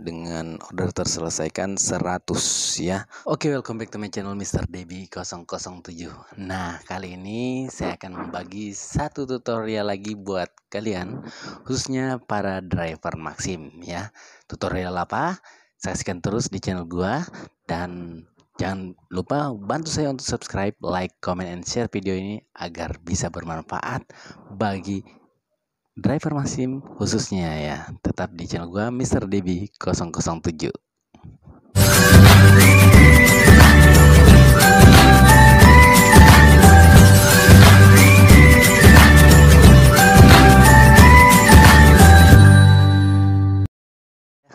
dengan order terselesaikan 100 ya. Oke, welcome back to my channel Mr. Debbie 007. Nah, kali ini saya akan membagi satu tutorial lagi buat kalian khususnya para driver Maxim ya. Tutorial apa? Saksikan terus di channel gua dan Jangan lupa bantu saya untuk subscribe, like, comment, and share video ini agar bisa bermanfaat bagi driver Maxim khususnya ya. Tetap di channel gua Mr. Debbie 007.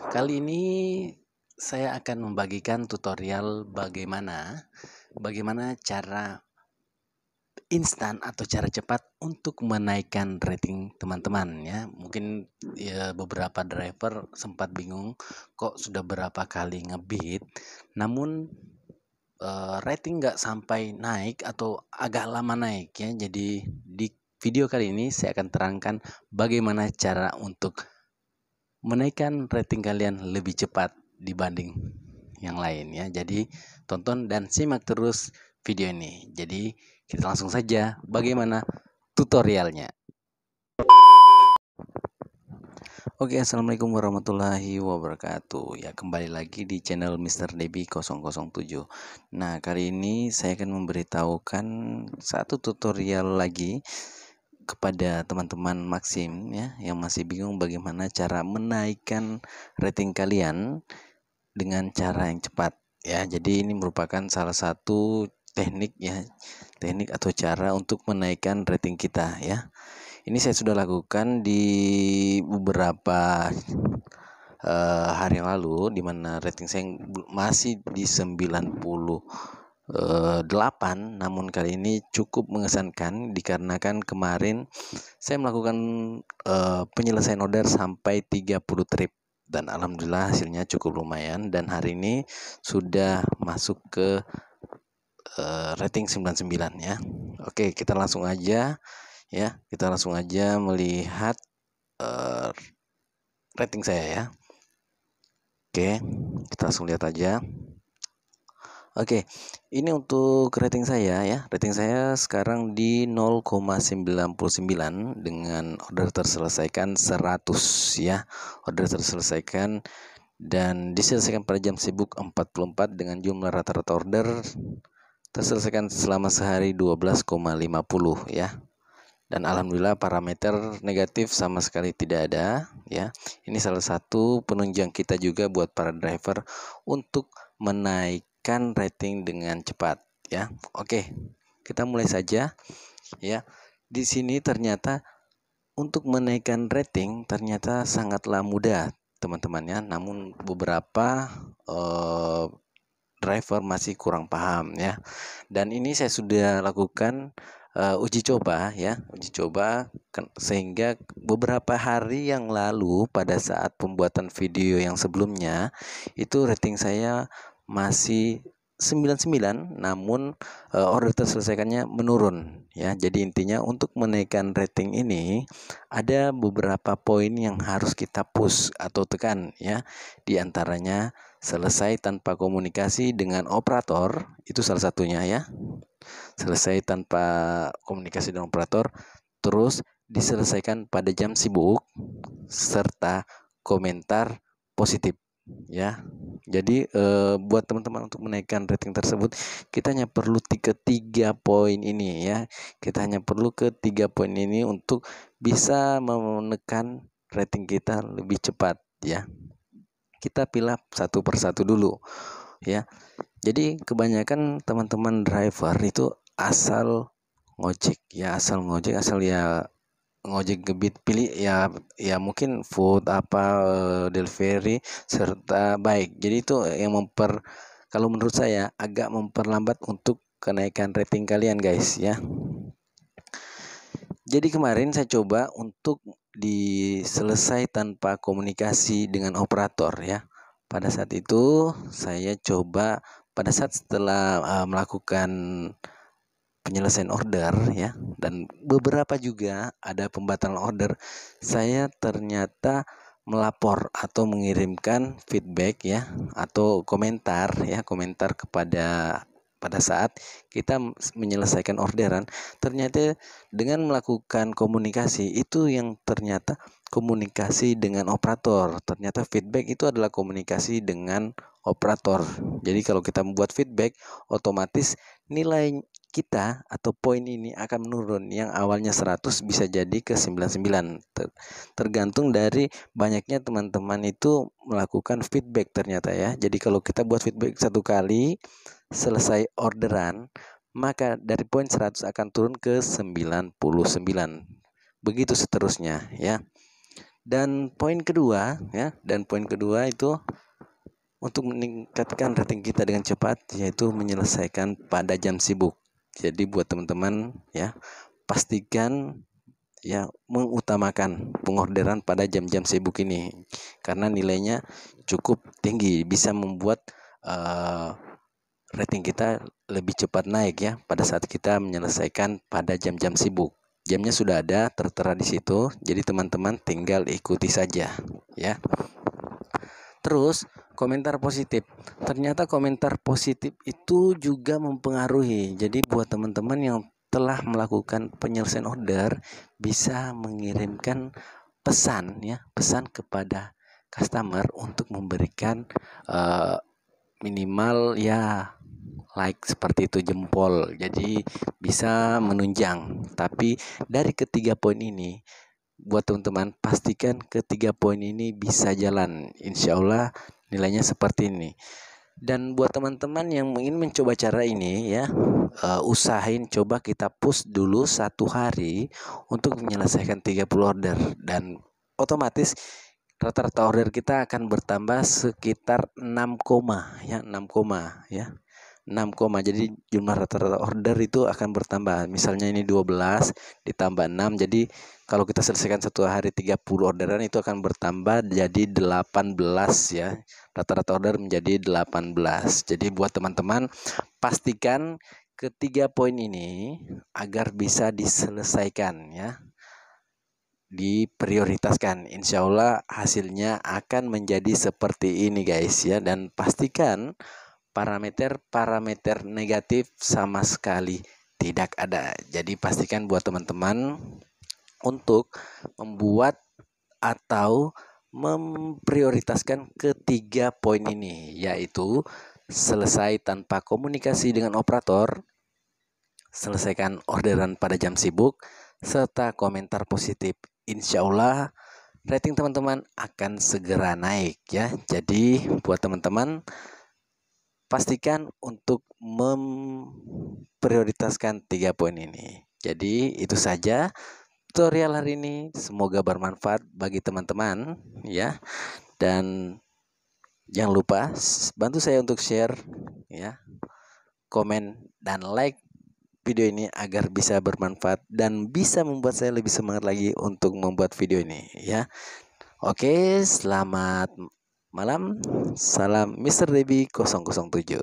Kali ini saya akan membagikan tutorial bagaimana bagaimana cara instan atau cara cepat untuk menaikkan rating teman-teman ya. Mungkin ya beberapa driver sempat bingung kok sudah berapa kali ngebit namun uh, rating nggak sampai naik atau agak lama naik ya. Jadi di video kali ini saya akan terangkan bagaimana cara untuk menaikkan rating kalian lebih cepat dibanding yang lain ya. Jadi tonton dan simak terus video ini. Jadi kita langsung saja bagaimana tutorialnya. Oke assalamualaikum warahmatullahi wabarakatuh Ya kembali lagi di channel Mr. Debbie 007 Nah kali ini saya akan memberitahukan satu tutorial lagi kepada teman-teman Maxim ya yang masih bingung bagaimana cara menaikkan rating kalian dengan cara yang cepat ya. Jadi ini merupakan salah satu teknik ya, teknik atau cara untuk menaikkan rating kita ya. Ini saya sudah lakukan di beberapa uh, hari yang lalu di mana rating saya masih di 98 namun kali ini cukup mengesankan dikarenakan kemarin saya melakukan uh, penyelesaian order sampai 30 trip dan alhamdulillah hasilnya cukup lumayan dan hari ini sudah masuk ke uh, rating 99 ya. Oke, kita langsung aja ya. Kita langsung aja melihat uh, rating saya ya. Oke, kita langsung lihat aja. Oke, ini untuk rating saya ya. Rating saya sekarang di 0,99 dengan order terselesaikan 100 ya. Order terselesaikan dan diselesaikan pada jam sibuk 44 dengan jumlah rata-rata order terselesaikan selama sehari 12,50 ya. Dan alhamdulillah parameter negatif sama sekali tidak ada ya. Ini salah satu penunjang kita juga buat para driver untuk menaik naikkan rating dengan cepat ya. Oke, kita mulai saja ya. Di sini ternyata untuk menaikkan rating ternyata sangatlah mudah teman-teman ya. Namun beberapa uh, driver masih kurang paham ya. Dan ini saya sudah lakukan uh, uji coba ya, uji coba sehingga beberapa hari yang lalu pada saat pembuatan video yang sebelumnya itu rating saya masih 99 namun uh, order terselesaikannya menurun ya. Jadi intinya untuk menaikkan rating ini ada beberapa poin yang harus kita push atau tekan ya. Di antaranya selesai tanpa komunikasi dengan operator itu salah satunya ya. Selesai tanpa komunikasi dengan operator terus diselesaikan pada jam sibuk serta komentar positif ya. Jadi eh, buat teman-teman untuk menaikkan rating tersebut kita hanya perlu tiga tiga poin ini ya. Kita hanya perlu ke tiga poin ini untuk bisa menekan rating kita lebih cepat ya kita pilih satu persatu dulu ya. Jadi kebanyakan teman-teman driver itu asal ngojek ya asal ngojek asal ya ngojek gebit pilih ya ya mungkin food apa uh, delivery serta baik jadi itu yang memper kalau menurut saya agak memperlambat untuk kenaikan rating kalian guys ya. Jadi kemarin saya coba untuk diselesai tanpa komunikasi dengan operator ya. Pada saat itu saya coba pada saat setelah uh, melakukan penyelesaian order ya dan beberapa juga ada pembatalan order saya ternyata melapor atau mengirimkan feedback ya atau komentar ya komentar kepada pada saat kita menyelesaikan orderan ternyata dengan melakukan komunikasi itu yang ternyata komunikasi dengan operator. Ternyata feedback itu adalah komunikasi dengan operator. Jadi kalau kita membuat feedback otomatis nilai kita atau poin ini akan menurun yang awalnya 100 bisa jadi ke 99 tergantung dari banyaknya teman-teman itu melakukan feedback ternyata ya. Jadi kalau kita buat feedback satu kali selesai orderan maka dari poin 100 akan turun ke 99 begitu seterusnya ya. Dan poin kedua ya dan poin kedua itu untuk meningkatkan rating kita dengan cepat yaitu menyelesaikan pada jam sibuk. Jadi buat teman-teman ya pastikan ya mengutamakan pengorderan pada jam-jam sibuk ini karena nilainya cukup tinggi bisa membuat uh, rating kita lebih cepat naik ya pada saat kita menyelesaikan pada jam-jam sibuk. Jamnya sudah ada tertera di situ, jadi teman-teman tinggal ikuti saja ya. Terus komentar positif. Ternyata komentar positif itu juga mempengaruhi. Jadi buat teman-teman yang telah melakukan penyelesaian order bisa mengirimkan pesan ya, pesan kepada customer untuk memberikan uh, minimal ya like seperti itu jempol. Jadi bisa menunjang. Tapi dari ketiga poin ini buat teman-teman pastikan ketiga poin ini bisa jalan insya Allah nilainya seperti ini. Dan buat teman-teman yang ingin mencoba cara ini ya uh, usahain coba kita push dulu satu hari untuk menyelesaikan 30 order. Dan otomatis rata-rata order kita akan bertambah sekitar 6, ya 6, ya 6, jadi jumlah rata-rata order itu akan bertambah. Misalnya ini 12 ditambah 6 jadi kalau kita selesaikan satu hari 30 orderan itu akan bertambah jadi 18 ya. Rata-rata order menjadi 18. Jadi buat teman-teman pastikan ketiga poin ini agar bisa diselesaikan ya diprioritaskan insya Allah hasilnya akan menjadi seperti ini guys ya dan pastikan parameter-parameter negatif sama sekali tidak ada. Jadi pastikan buat teman-teman untuk membuat atau memprioritaskan ketiga poin ini yaitu selesai tanpa komunikasi dengan operator, selesaikan orderan pada jam sibuk, serta komentar positif. Insya Allah rating teman-teman akan segera naik ya. Jadi buat teman-teman pastikan untuk memprioritaskan tiga poin ini. Jadi itu saja tutorial hari ini. Semoga bermanfaat bagi teman-teman ya. Dan jangan lupa bantu saya untuk share ya, komen dan like video ini agar bisa bermanfaat dan bisa membuat saya lebih semangat lagi untuk membuat video ini ya. Oke, selamat malam. Salam Mr. Debbie 007.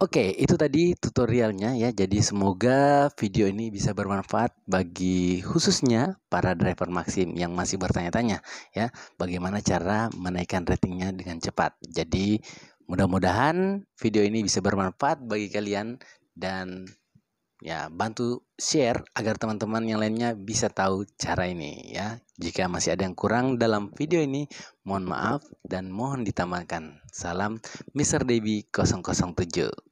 Oke, itu tadi tutorialnya ya. Jadi semoga video ini bisa bermanfaat bagi khususnya para driver Maxim yang masih bertanya-tanya ya, bagaimana cara menaikkan ratingnya dengan cepat. Jadi mudah-mudahan video ini bisa bermanfaat bagi kalian dan ya bantu share agar teman-teman yang lainnya bisa tahu cara ini ya. Jika masih ada yang kurang dalam video ini, mohon maaf dan mohon ditambahkan. Salam Mr. Debbie 007.